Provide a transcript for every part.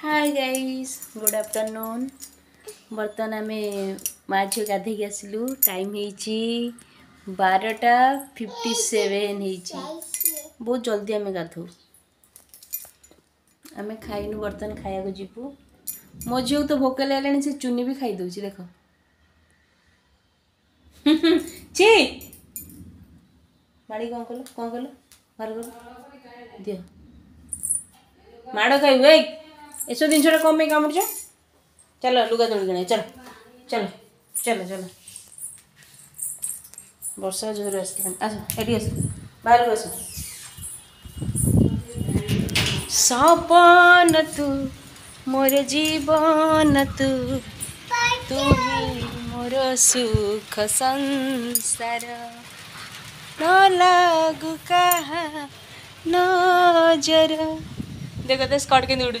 hi guys good afternoon बर्तन आम माँ झी गाधिक आसल टाइम हो बारटा फिफ्टी सेवेन बहुत जल्दी आम गाधु आम खाइन बर्तन खाया को मो झी तो भोक लगे से चुनी भी खाई खाईदे देख ची माड़ी कौन कल कौन कल घर दि माड़ खाई इस जिन कमे कमुड़ चल लुगा धोड़ देने चल चल चल चल बर्षा जोर आस एटी अच्छा, बाहर आस सपन तू मोर जीवन तू तुम मोर सुख संसार न लगू कहा नजर देख तो स्कर्ट के उड़ी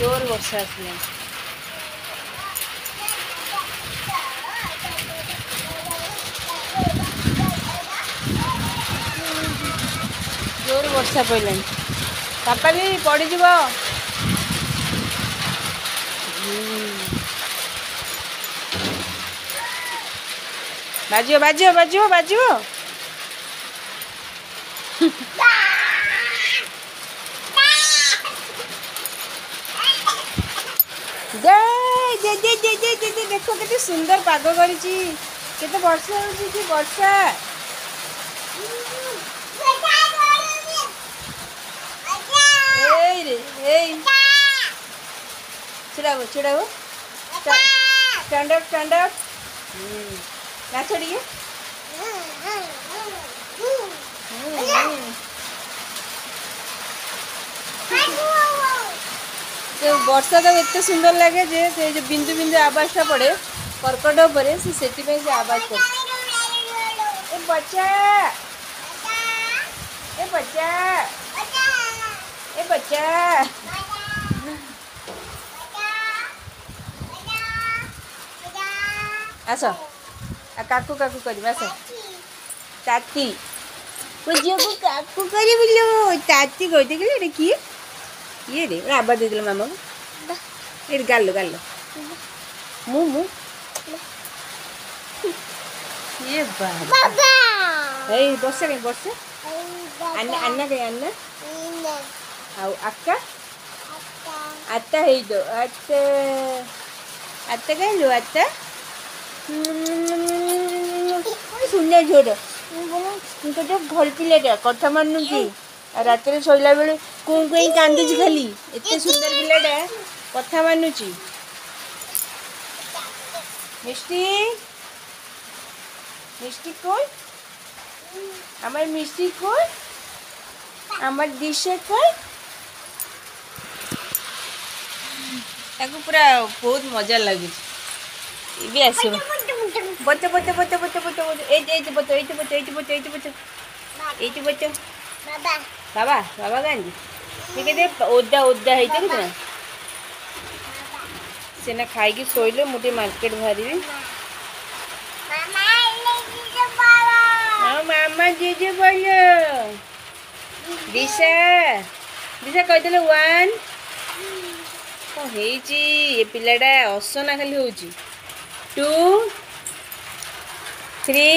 জোর বসে আসলে জোর বর্ষা পড়লেন বাপা দি পড়িযিব বাজিও বাজিও বাজিও বাজিও দেখো কেতে সুন্দর পাগ করেছি কত বর্ষা হচ্ছে কি বর্ষা এই রে এই ଛିଡ଼ାବ ଛିଡ଼ାବ ଷ୍ଟାଣ୍ଡ ଅପ୍ ଷ୍ଟାଣ୍ଡ ଟିକେ ବର୍ଷା ଏତେ ସୁନ୍ଦର ଲାଗେ ଯେ ସେ ଯେଉଁ ବିନ୍ଦୁ ବିନ୍ଦୁ ଆବାଜଟା ପଡ଼େ କର୍କଟ ଉପରେ ସେ ସେଥିପାଇଁ ସେ ଆବାଜ କରୁଛି ଏ ବଚା ଏ ବଚା ଏ ବଚା ଆସ ଆଉ କାକୁ କାକୁ କରିବା ଆସ ତାତି ମୋ ଝିଅକୁ କାକୁ କରିବିଲୁ ତାତି କହିଦେଇଗଲେ ଏଇଟା କିଏ କିଏ ରେ ଆବାଜ ଦେଇଦେଲେ ମାମାକୁ ఇటు గల్లు గల్లు మూము ఏ బాబా ఏయ్ బొర్సే బొర్స అన్న అన్నగే అన్న అవు అక్క అత్త హెయ్దు అత్త అత్త గల్లు అత్త সুন্দর ঝোড় কিন্তু ঘর পিলেটা কথা মানুষ কি রাত্রে শোলা বেড়ে কোঁ কই কান্দুছি খালি এত সুন্দর পিলাটা কথা মানুছি ମିଷ୍ଟି মিষ্টি কই আমার মিষ্টি কই আমার দিশে কই ତାକୁ ପୁରା ବହୁତ ମଜା ଲାଗୁଛି ଏବେ ଆସିବ ବଚ ବଚ ବଚ ବଚ ବଚ ବଚ ଏଇଠି ଏଇଠି ବଚ ଏଇଠି ବଚ ଏଇଠି ବଚ ଏଇଠି ବଚ ଏଇଠି ବଚ ବାବା ବାବା ବାବା ଗାନ୍ଧୀ देखिए ओदा ओदा सीना खाई शोले मुझे मार्केट बाहर हाँ मामा जीजे बोलो दिशा दिशा कहीदेल वन कौन हो असना खाली हो टू थ्री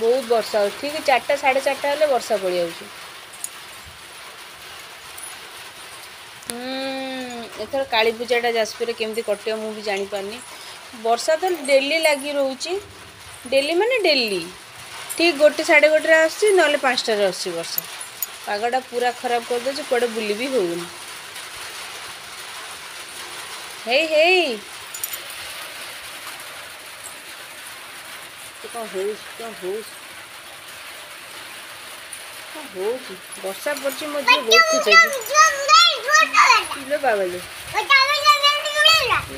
ବହୁତ ବର୍ଷା ହେଉଛି ଠିକ୍ ଚାରିଟା ସାଢ଼େ ଚାରିଟା ହେଲେ ବର୍ଷା ପଡ଼ିଯାଉଛି ଏଥର କାଳୀ ପୂଜାଟା ଯାଜପୁରରେ କେମିତି କଟିବ ମୁଁ ବି ଜାଣିପାରୁନି ବର୍ଷା ତ ଡେଲି ଲାଗି ରହୁଛି ଡେଲି ମାନେ ଡେଲି ଠିକ୍ ଗୋଟେ ସାଢ଼େ ଗୋଟେରେ ଆସୁଛି ନହେଲେ ପାଞ୍ଚଟାରେ ଆସୁଛି ବର୍ଷା ପାଗଟା ପୁରା ଖରାପ କରିଦେଉଛି କୁଆଡ଼େ ବୁଲି ବି ହେଉନି ହେଇ ହେଇ একটা ହେଉଛି କ'ଣ ହେଉଛି କ'ଣ ହେଉଛି ବର୍ଷା ପଡ଼ିଛି ମୋ ଝିଅ ବହୁତ ଖୁସି ଇଲୋ ବାବାଲୋ ଇଲୋ ବାବାଲୋ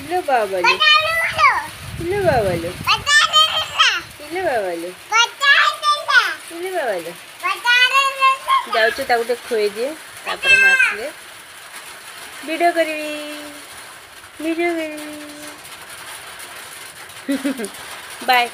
ଇଲୋ ବାବାଲୋ ଇଲୋ ବାବାଲୋ ইলো বাবালো যাচ্ছে তাকে তো খুয়ে দিয়ে তারপরে মাছলে ভিডিও করবি ভিডিও করবি বাই